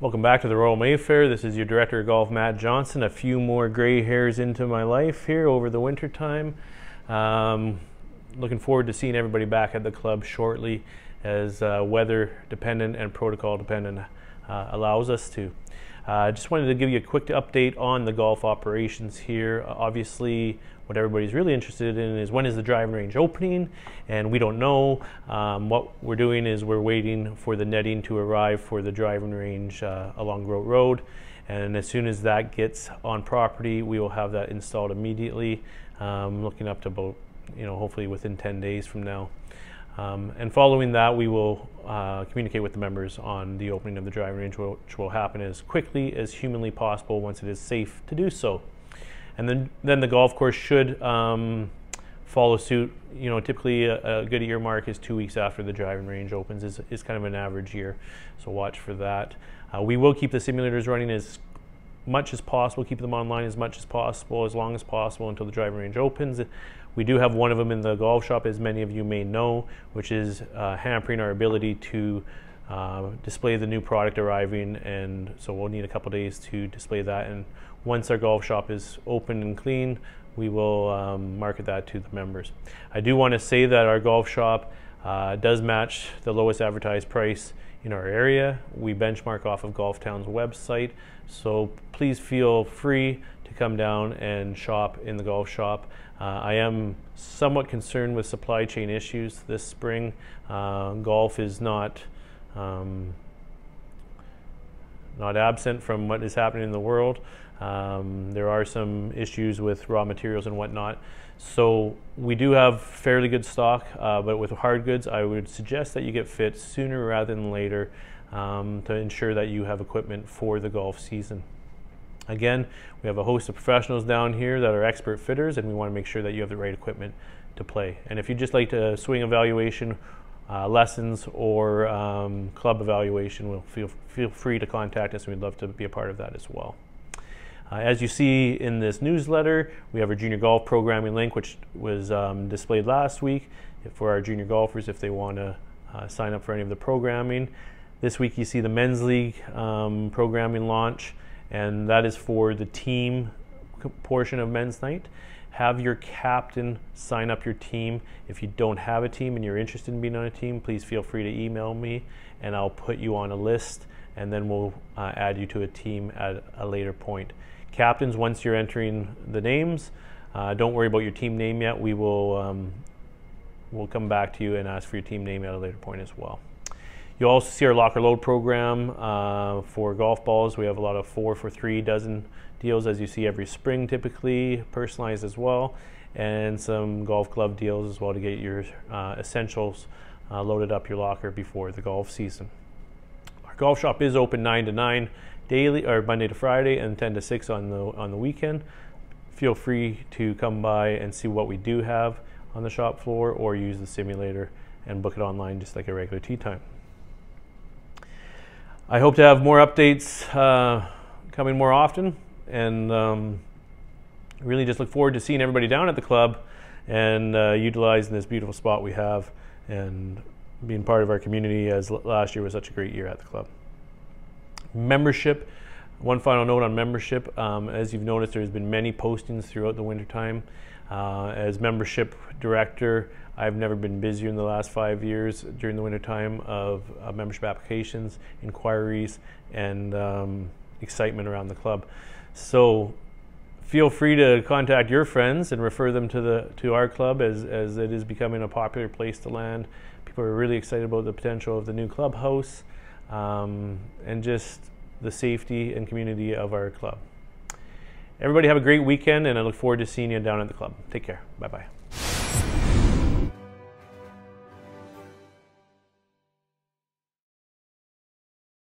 Welcome back to the Royal Mayfair. This is your director of golf, Matt Johnson. A few more gray hairs into my life here over the winter time. Um, looking forward to seeing everybody back at the club shortly as uh, weather dependent and protocol dependent allows us to. I uh, just wanted to give you a quick update on the golf operations here. Uh, obviously, what everybody's really interested in is when is the driving range opening, and we don't know. Um, what we're doing is we're waiting for the netting to arrive for the driving range uh, along Groat Road, and as soon as that gets on property, we will have that installed immediately. Um, looking up to about, you know, hopefully within 10 days from now. Um, and following that, we will uh, communicate with the members on the opening of the driving range, which will happen as quickly as humanly possible once it is safe to do so. And then, then the golf course should um, follow suit. You know, typically a, a, good year mark is two weeks after the driving range opens is, is kind of an average year. So watch for that. Uh, we will keep the simulators running as much as possible, keep them online as much as possible, as long as possible until the driving range opens. We do have one of them in the golf shop, as many of you may know, which is uh, hampering our ability to uh, display the new product arriving, and so we'll need a couple days to display that. And once our golf shop is open and clean, we will um, market that to the members. I do want to say that our golf shop uh, does match the lowest advertised price in our area. We benchmark off of Golf Town's website, so please feel free to come down and shop in the golf shop. Uh, I am somewhat concerned with supply chain issues this spring. Uh, golf is not um, not absent from what is happening in the world. Um, there are some issues with raw materials and whatnot. So we do have fairly good stock, uh, but with hard goods, I would suggest that you get fit sooner rather than later um, to ensure that you have equipment for the golf season. Again, we have a host of professionals down here that are expert fitters, and we want to make sure that you have the right equipment to play. And if you'd just like to swing evaluation uh, lessons or um, club evaluation, we'll feel, feel free to contact us, and we'd love to be a part of that as well. Uh, as you see in this newsletter, we have our junior golf programming link, which was um, displayed last week for our junior golfers if they want to uh, sign up for any of the programming. This week you see the men's league um, programming launch and that is for the team portion of men's night. Have your captain sign up your team. If you don't have a team and you're interested in being on a team, please feel free to email me and I'll put you on a list and then we'll uh, add you to a team at a later point. Captains, once you're entering the names, uh, don't worry about your team name yet. We will um, we'll come back to you and ask for your team name at a later point as well. You'll also see our locker load program uh, for golf balls. We have a lot of four for three dozen deals as you see every spring typically, personalized as well, and some golf glove deals as well to get your uh, essentials uh, loaded up your locker before the golf season. Our golf shop is open 9 to 9 daily or Monday to Friday and 10 to 6 on the on the weekend. Feel free to come by and see what we do have on the shop floor or use the simulator and book it online just like a regular tee time. I hope to have more updates uh, coming more often, and um, really just look forward to seeing everybody down at the club and uh, utilizing this beautiful spot we have and being part of our community as last year was such a great year at the club. Membership, one final note on membership. Um, as you've noticed, there's been many postings throughout the wintertime. Uh, as membership director, I've never been busier in the last five years during the wintertime of uh, membership applications, inquiries, and um, excitement around the club. So feel free to contact your friends and refer them to the to our club as, as it is becoming a popular place to land. People are really excited about the potential of the new clubhouse um, and just the safety and community of our club. Everybody have a great weekend and I look forward to seeing you down at the club. Take care. Bye bye.